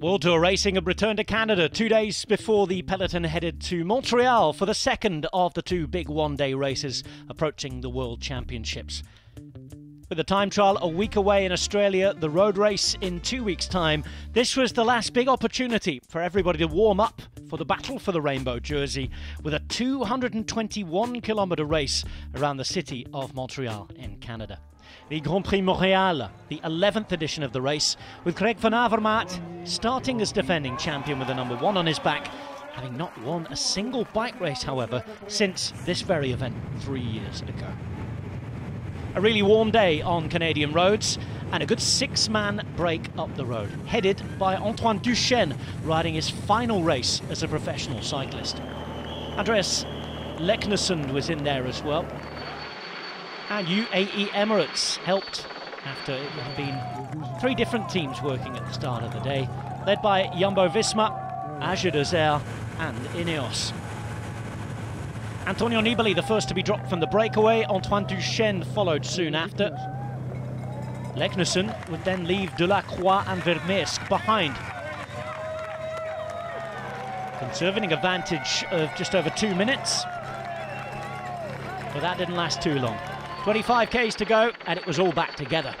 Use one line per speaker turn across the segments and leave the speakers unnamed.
World Tour Racing had returned to Canada two days before the peloton headed to Montreal for the second of the two big one day races approaching the World Championships. With the time trial a week away in Australia, the road race in two weeks' time, this was the last big opportunity for everybody to warm up for the battle for the rainbow jersey with a 221 kilometre race around the city of Montreal in Canada. The Grand Prix Montréal, the 11th edition of the race, with Greg van Avermaet starting as defending champion with the number one on his back, having not won a single bike race, however, since this very event three years ago. A really warm day on Canadian roads and a good six man break up the road, headed by Antoine Duchesne, riding his final race as a professional cyclist. Andreas Leknessund was in there as well. And UAE Emirates helped after it had been three different teams working at the start of the day, led by Jumbo Visma, AG2R, and Ineos. Antonio Nibali, the first to be dropped from the breakaway. Antoine Duchesne followed soon after. Leknessund would then leave Delacroix and Vermeersch behind. Conserving advantage of just over two minutes. But that didn't last too long. 25 Ks to go, and it was all back together.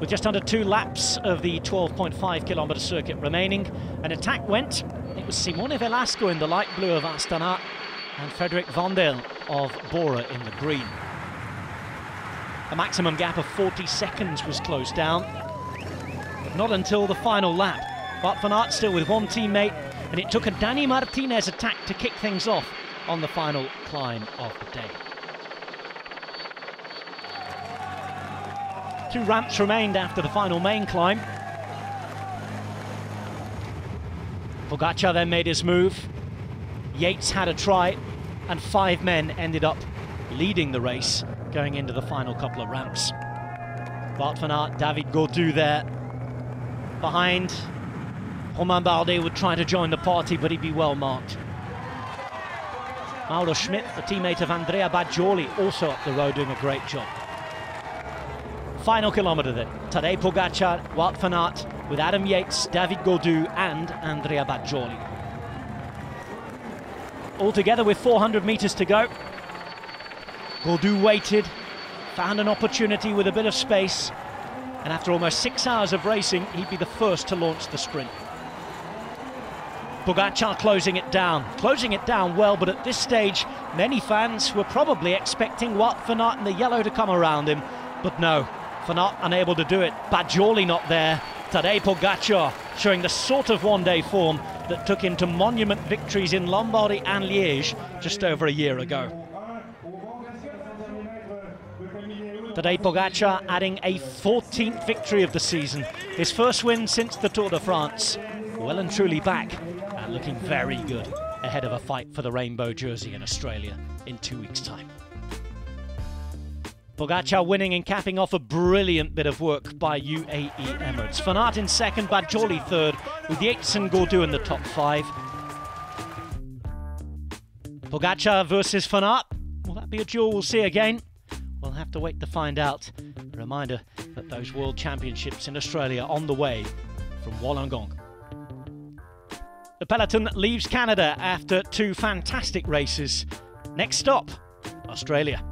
With just under two laps of the 12.5 kilometre circuit remaining, an attack went. It was Simone Velasco in the light blue of Astana and Frederik Wandahl of Bora in the green. A maximum gap of 40 seconds was closed down, but not until the final lap. Wout van Aert still with one teammate, and it took a Danny Martinez attack to kick things off on the final climb of the day. Two ramps remained after the final main climb. Pogacar then made his move. Yates had a try, and five men ended up leading the race going into the final couple of ramps. Wout van Aert, David Gaudu there. Behind, Romain Bardet would try to join the party, but he'd be well marked. Mauro Schmid, the teammate of Andrea Bagioli, also up the road doing a great job. Final kilometre then. Tadej Pogacar, Wout van Aert, with Adam Yates, David Gaudu and Andrea Bagioli. All together with 400 metres to go. Gaudu waited, found an opportunity with a bit of space, and after almost six hours of racing, he'd be the first to launch the sprint. Pogacar closing it down, closing it down well, but at this stage, many fans were probably expecting Aert in the yellow to come around him, but no, Van unable to do it. Bagioli not there. Tadej Pogacar showing the sort of one-day form that took him to monument victories in Lombardy and Liège just over a year ago. Tadej Pogacar adding a 14th victory of the season. His first win since the Tour de France. Well and truly back and looking very good ahead of a fight for the rainbow jersey in Australia in two weeks' time. Pogacar winning and capping off a brilliant bit of work by UAE Emirates. Van Aert in second, Bagioli third, with Yates and Gaudu in the top five. Pogacar versus Van Aert. Will that be a duel we'll see again? We'll have to wait to find out. A reminder that those World Championships in Australia on the way from Wollongong. The peloton leaves Canada after two fantastic races. Next stop, Australia.